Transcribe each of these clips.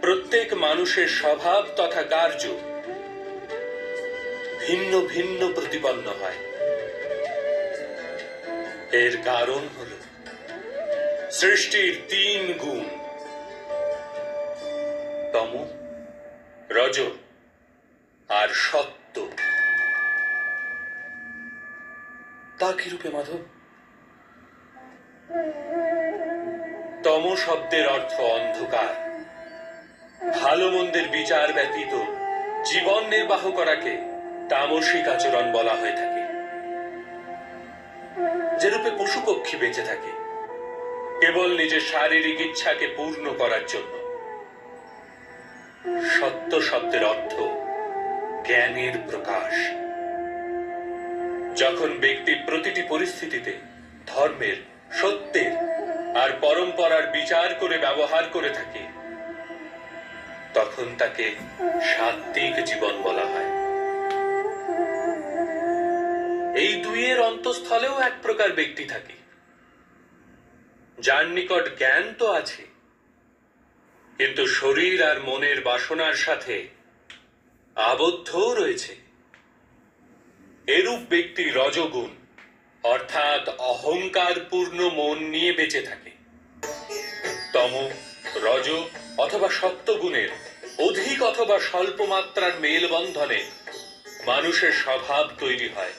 প্রত্যেক মানুষের স্বভাব তথা কার্য ভিন্ন ভিন্ন প্রতিপন্ন হয়। এর কারণ হল সৃষ্টির তিন গুণ। তম, রজ আর সত্য। তা কি রূপে, মাধব? তম শব্দের অর্থ অন্ধকার। ভালো মন্দের বিচার ব্যতীত জীবন নির্বাহ করাকে তামসিক আচরণ বলা হয়ে থাকে। যেরূপে পশু পক্ষী বেঁচে থাকে, কেবল নিজের শারীরিক ইচ্ছাকে পূর্ণ করার জন্য। সত্য শব্দের অর্থ জ্ঞানের প্রকাশ। যখন ব্যক্তি প্রতিটি পরিস্থিতিতে ধর্মের, সত্যের আর পরম্পরার বিচার করে ব্যবহার করে থাকে। তখন তাকে সাত্বিক জীবন বলা হয়। এই দুইয়ের অন্তঃস্থলেও এক প্রকার ব্যক্তি থাকে। যার নিকট জ্ঞান তো আছে, কিন্তু শরীর আর মনের বাসনার সাথে আবদ্ধও রয়েছে। এরূপ ব্যক্তি রজগুণ। অর্থাৎ অহংকার পূর্ণ মন নিয়ে বেঁচে থাকে। তম, রজ অথবা সত্যগুণের অধিক অথবা স্বল্প মাত্রার মেলবন্ধনে মানুষের স্বভাব তৈরি হয়।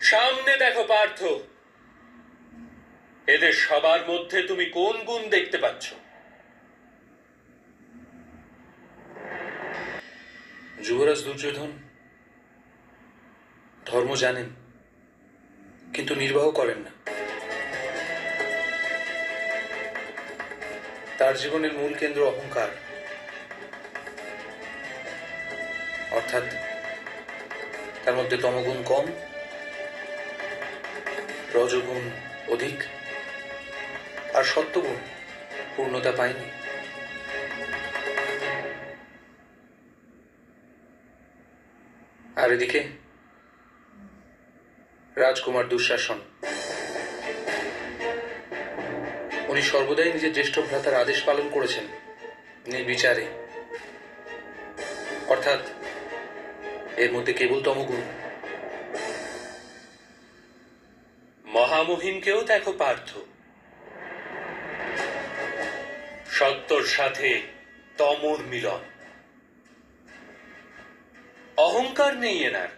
সামনে দেখো পার্থ, এদের সবার মধ্যে তুমি কোন গুণ দেখতে পাচ্ছ? যুবরাজ দুর্যোধন, ধর্ম জানেন, কিন্তু নির্বাহ করেন না। তার জীবনের মূল কেন্দ্র অহংকার। অর্থাৎ তার মধ্যে তমগুণ কম রজগুণ অধিক, আর সত্যগুণ পূর্ণতা পায়নি। আর এদিকে? রাজকুমার দুঃশাসন। উনি সর্বদাই নিজের জ্যেষ্ঠ ভ্রাতার আদেশ পালন করেছেন, নির্বিচারে। অর্থাৎ, এর মধ্যে কেবল তমগুণ। মহামহিমকেও দেখো পার্থ। সত্যর সাথে তমর মিলন। অহংকার নেই এনার।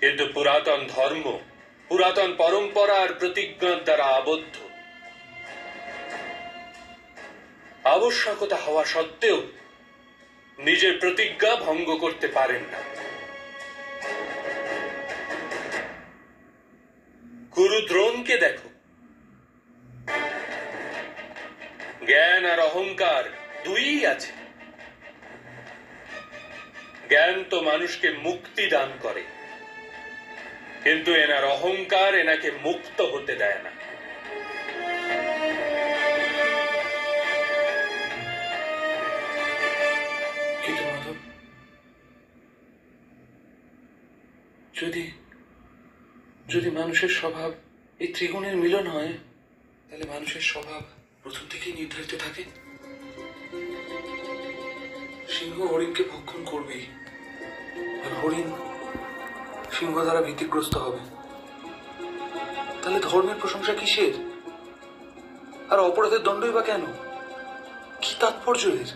কিন্তু পুরাতন ধর্ম, পুরাতন পরম্পরার প্রতিজ্ঞার দ্বারা আবদ্ধ। আবশ্যকতা হওয়া সত্ত্বেও নিজের প্রতিজ্ঞা ভঙ্গ করতে পারেন না। গুরু দ্রোণকে দেখো। জ্ঞান আর অহংকার দুই আছে। জ্ঞান তো মানুষকে মুক্তি দান করে। কিন্তু এনার অহংকার এনাকে মুক্ত হতে দেয় না। যদি যদি মানুষের স্বভাব এই ত্রিগুণের মিলন হয়, তাহলে মানুষের স্বভাব প্রথম থেকেই নির্ধারিত থাকে? সিংহ হরিণকে ভক্ষণ করবেই আর হরিণ সিংহ দ্বারা ভীতিগ্রস্ত হবে। তাহলে ধর্মের প্রশংসা কিসের? আর অপরাধের দণ্ডই বা কেন? কি তাৎপর্য এর?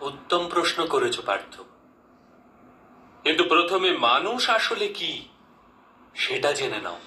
উত্তম প্রশ্ন করেছ, পার্থ। কিন্তু প্রথমে মানুষ আসলে কি? সেটা জেনে নাও